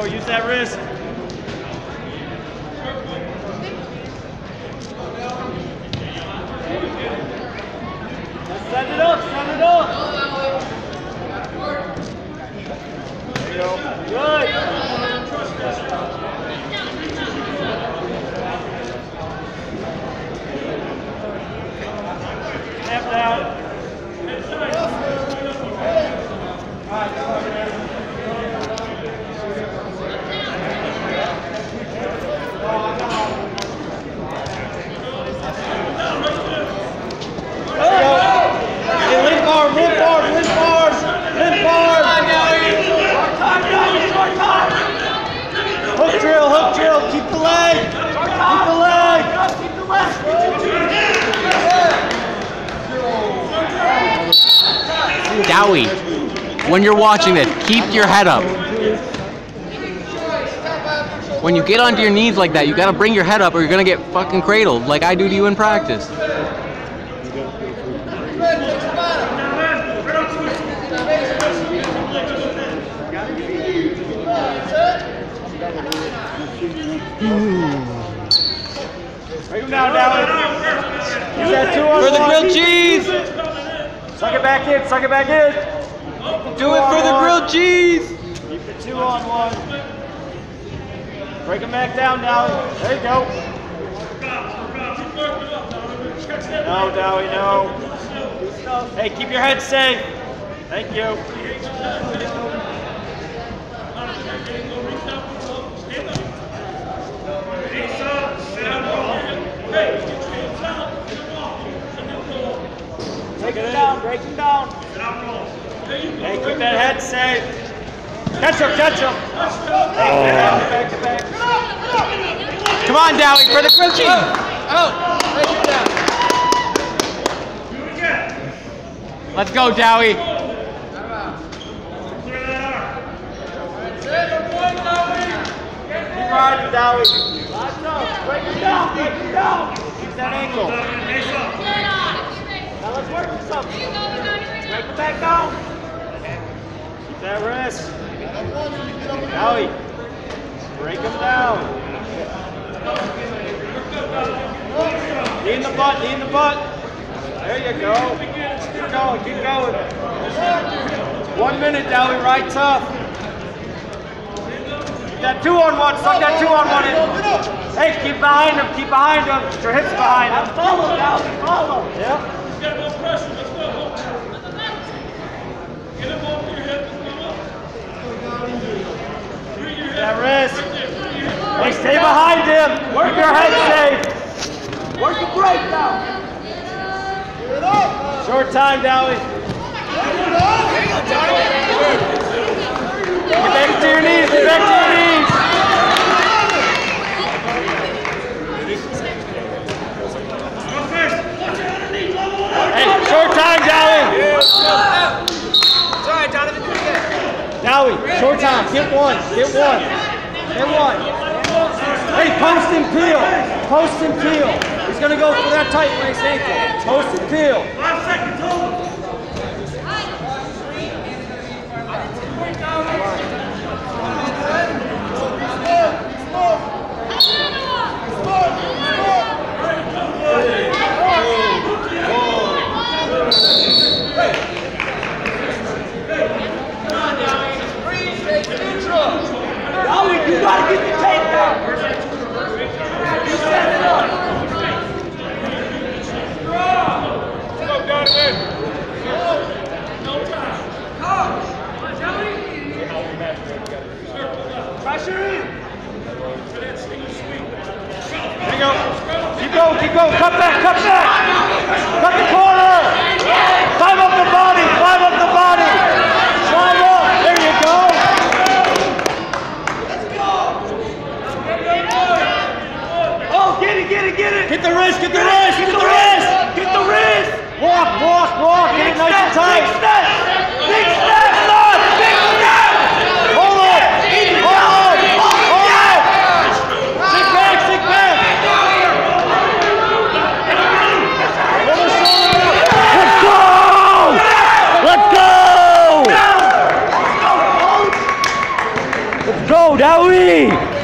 go. Use that wrist. Set it up. Set it up. There Dawy, when you're watching it, keep your head up. When you get onto your knees like that, you gotta bring your head up or you're gonna get fucking cradled like I do to you in practice. Break him down, Dally. Use that two on For the grilled cheese! Suck it back in, suck it back in. Do it for the grilled cheese! Keep the two on one. Break him back down, Dawy. There you go. No, Dawy, no. Hey, keep your head safe. Thank you. Break him down, break him down. Hey, keep that head safe. Catch him, catch him. Hey, back to back. Come on, Dawy, for the grilled cheese! Oh, oh, Let's go, Dawy! Keep riding, Dawy. Lots up. Break him down, break him down. Keep that ankle. Now let's work with something. Break him back down. Wrist. Dawy. Break him down. Knee in the butt, knee in the butt. There you go. Keep going, keep going. One minute, Dawy, right tough. Keep that two on one, suck that two on one in. Hey, keep behind him, keep behind him. Get your hips behind him. Follow, Dawy, follow. Yep. That wrist. Hey, stay behind him. Work your head safe. Work the break now. Short time, Dawy. Get back to your knees. Get back to your knees. Hey, short time, Dawy. Sorry, Jonathan, do. Dawy, short time. Get one. Get one. Get one. Hey, post and peel. Post and peel. He's gonna go for that tight waist ankle. Post and peel. Dawy, There you go. Keep going, keep going. Cut back, cut back. Cut the corner. Climb up the body, climb up the body. Climb up. There you go. Oh, get it, get it, get it. Get the wrist, get the wrist, get the wrist. Get the wrist. Walk, walk, walk. Get it nice and tight. Go, Dawy!